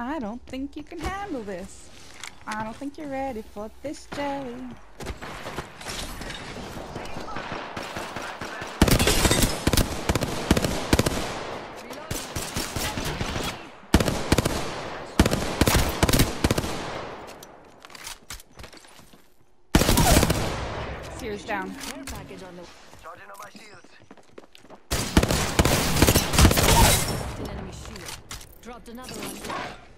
I don't think you can handle this. I don't think you're ready for this jelly. Sears down. Dropped another one.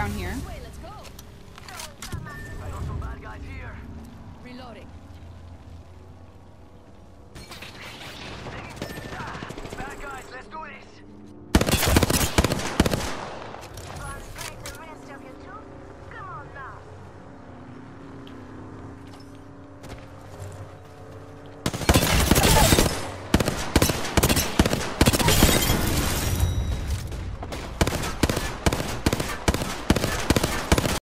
down here.